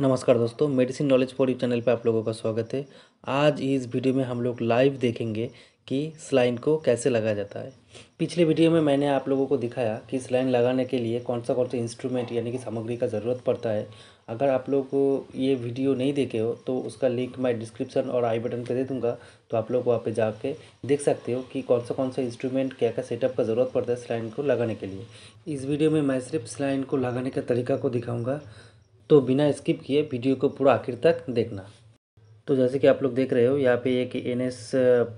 नमस्कार दोस्तों, medicine knowledge for you channel पे आप लोगों का स्वागत है। आज इस वीडियो में हम लोग लाइव देखेंगे कि स्लाइन को कैसे लगाया जाता है। पिछले वीडियो में मैंने आप लोगों को दिखाया कि स्लाइन लगाने के लिए कौन सा कौन सा इंस्ट्रूमेंट यानी कि सामग्री का ज़रूरत पड़ता है। अगर आप लोग ये वीडियो नहीं देखे हो तो उसका लिंक मैं डिस्क्रिप्शन और आई बटन पर दे दूँगा तो आप लोग वहाँ पर जाके देख सकते हो कि कौन सा कौन सा इंस्ट्रूमेंट क्या क्या सेटअप का ज़रूरत पड़ता है स्लाइन को लगाने के लिए। इस वीडियो में मैं सिर्फ़ स्लाइन को लगाने का तरीका को दिखाऊँगा। तो बिना स्किप किए वीडियो को पूरा आखिर तक देखना। तो जैसे कि आप लोग देख रहे हो, यहाँ पे एक N S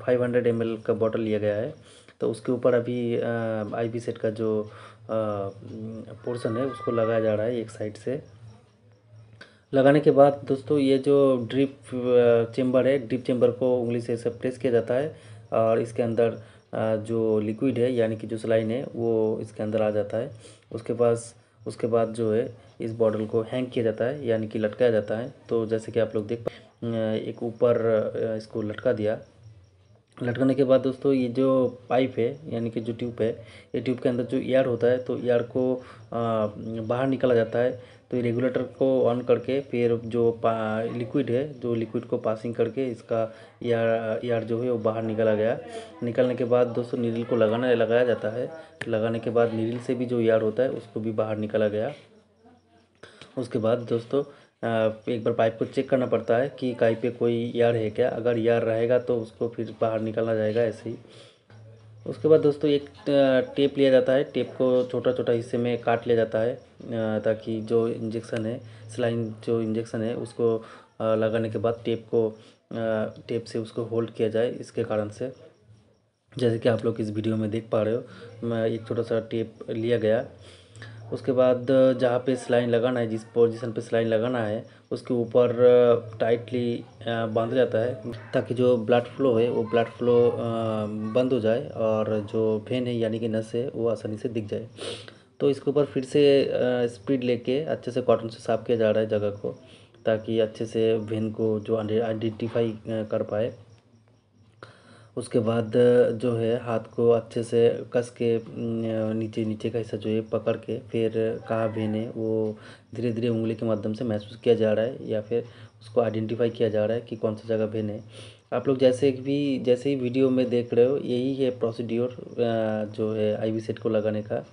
five hundred M का बॉटल लिया गया है। तो उसके ऊपर अभी आई बी सेट का जो पोर्शन है, उसको लगाया जा रहा है एक साइड से। लगाने के बाद दोस्तों, ये जो ड्रिप चेम्बर है ड्रिप चेम्बर को उंगली से सब प्रेस किया जाता है और इसके अंदर जो लिक्विड है, यानी कि जो सलाइन है, वो इसके अंदर आ जाता है। उसके पास उसके बाद जो है, इस बॉडल को हैंग किया जाता है, यानी कि लटकाया जाता है। तो जैसे कि आप लोग देख एक ऊपर इसको लटका दिया। लटकाने के बाद दोस्तों, ये जो पाइप है, यानी कि जो ट्यूब है, ये ट्यूब के अंदर जो एयर होता है तो एयर को बाहर निकाला जाता है। तो रेगुलेटर को ऑन करके, फिर जो लिक्विड है, जो लिक्विड को पासिंग करके इसका एयर एयर जो है, वो बाहर निकाला गया। निकलने के बाद दोस्तों नीडल को लगाना, लगाया जाता है। लगाने के बाद नीडल से भी जो एयर होता है, उसको भी बाहर निकाला गया। उसके बाद दोस्तों एक बार पाइप को चेक करना पड़ता है कि काई पे कोई यार है क्या। अगर यार रहेगा तो उसको फिर बाहर निकालना जाएगा ऐसे ही। उसके बाद दोस्तों एक टेप लिया जाता है। टेप को छोटा छोटा हिस्से में काट लिया जाता है ताकि जो इंजेक्शन है, सलाइन जो इंजेक्शन है, उसको लगाने के बाद टेप को टेप से उसको होल्ड किया जाए इसके कारण से। जैसे कि आप लोग इस वीडियो में देख पा रहे हो, मैं एक छोटा सा टेप लिया गया। उसके बाद, जहाँ पे सिलाई लगाना है, जिस पोजीशन पे सिलाई लगाना है, उसके ऊपर टाइटली बांधा जाता है, ताकि जो ब्लड फ्लो है, वो ब्लड फ्लो बंद हो जाए और जो वेन है, यानी कि नस है, वो आसानी से दिख जाए। तो इसके ऊपर फिर से स्पीड लेके अच्छे से कॉटन से साफ़ किया जा रहा है जगह को, ताकि अच्छे से वेन को जो आइडेंटिफाई कर पाए। उसके बाद, जो है, हाथ को अच्छे से कस के नीचे नीचे का हिस्सा जो है, पकड़ के फिर कहाँ है वो धीरे धीरे उंगली के माध्यम से महसूस किया जा रहा है या फिर उसको आइडेंटिफाई किया जा रहा है कि कौन सा जगह है आप लोग जैसे भी, जैसे ही वीडियो में देख रहे हो, यही है प्रोसीड्योर जो है आईवी सेट को लगाने का।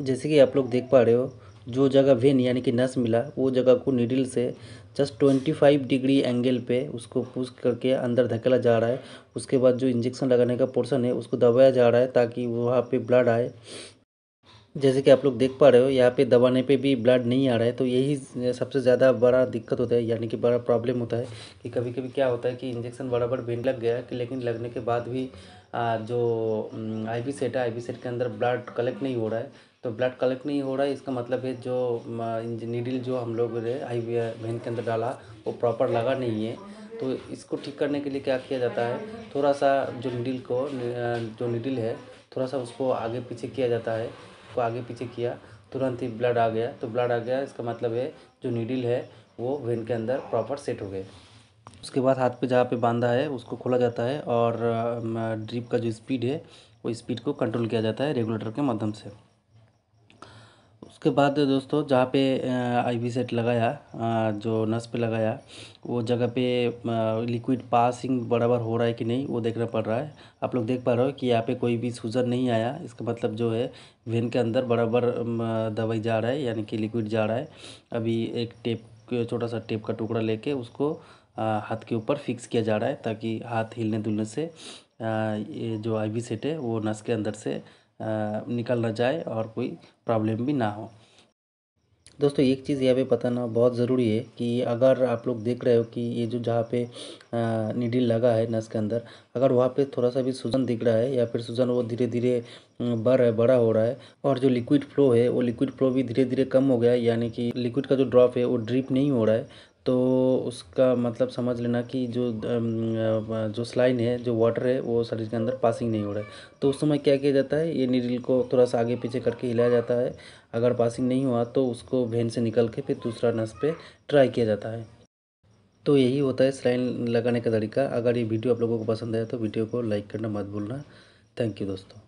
जैसे कि आप लोग देख पा रहे हो, जो जगह वेन यानी कि नस मिला, वो जगह को नीडल से just twenty five degree angle पे उसको पुश करके अंदर धकेला जा रहा है। उसके बाद जो इंजेक्शन लगाने का पोर्शन है, उसको दबाया जा रहा है ताकि वहाँ पे ब्लड आए। जैसे कि आप लोग देख पा रहे हो, यहाँ पे दबाने पे भी ब्लड नहीं आ रहा है तो यही सबसे ज़्यादा बड़ा दिक्कत होता है, यानी कि बड़ा प्रॉब्लम होता है कि कभी कभी क्या होता है कि इंजेक्शन बराबर वेन लग गया कि लेकिन लगने के बाद भी जो आई सेट है आई सेट के अंदर ब्लड कलेक्ट नहीं हो रहा है। तो ब्लड कलेक्ट नहीं हो रहा है। इसका मतलब है जो नीडल जो हम लोग आई वेन के अंदर डाला, वो प्रॉपर लगा नहीं है। तो इसको ठीक करने के लिए क्या किया जाता है? थोड़ा सा जो नीडल को जो नीडल है थोड़ा सा उसको आगे पीछे किया जाता है। उसको आगे पीछे किया, तुरंत ही ब्लड आ गया। तो ब्लड आ गया, इसका मतलब है जो नीडल है, वो वेन के अंदर प्रॉपर सेट हो गए उसके बाद हाथ पे जहाँ पे बांधा है, उसको खोला जाता है और ड्रिप का जो स्पीड है, वो स्पीड को कंट्रोल किया जाता है रेगुलेटर के माध्यम से। उसके बाद दोस्तों, जहाँ पे आई वी सेट लगाया जो नस पे लगाया, वो जगह पे लिक्विड पासिंग बराबर हो रहा है कि नहीं, वो देखना पड़ रहा है। आप लोग देख पा रहे हो कि यहाँ पे कोई भी सूजन नहीं आया। इसका मतलब जो है वेन के अंदर बराबर दवाई जा रहा है, यानी कि लिक्विड जा रहा है। अभी एक टेप छोटा सा टेप का टुकड़ा लेके उसको हाथ के ऊपर फिक्स किया जा रहा है, ताकि हाथ हिलने दुलने से ये जो आई वी सेट है, वो नस के अंदर से निकल ना जाए और कोई प्रॉब्लम भी ना हो। दोस्तों, एक चीज़ यहाँ पे बताना बहुत ज़रूरी है कि अगर आप लोग देख रहे हो कि ये जो जहाँ पे नीडल लगा है नस के अंदर, अगर वहाँ पे थोड़ा सा भी सूजन दिख रहा है या फिर सूजन वो धीरे धीरे बढ़ है, बड़ा हो रहा है और जो लिक्विड फ्लो है, वो लिक्विड फ्लो भी धीरे धीरे कम हो गया है, यानी कि लिक्विड का जो ड्रॉप है वो ड्रिप नहीं हो रहा है तो उसका मतलब समझ लेना कि जो जो स्लाइन है, जो वाटर है, वो शरीर के अंदर पासिंग नहीं हो रहा है। तो उस समय क्या किया जाता है, ये नीडल को थोड़ा सा आगे पीछे करके हिलाया जाता है। अगर पासिंग नहीं हुआ तो उसको वेन से निकल के फिर दूसरा नस पे ट्राई किया जाता है। तो यही होता है स्लाइन लगाने का तरीका। अगर ये वीडियो आप लोगों को पसंद आया तो वीडियो को लाइक करना मत भूलना। थैंक यू दोस्तों।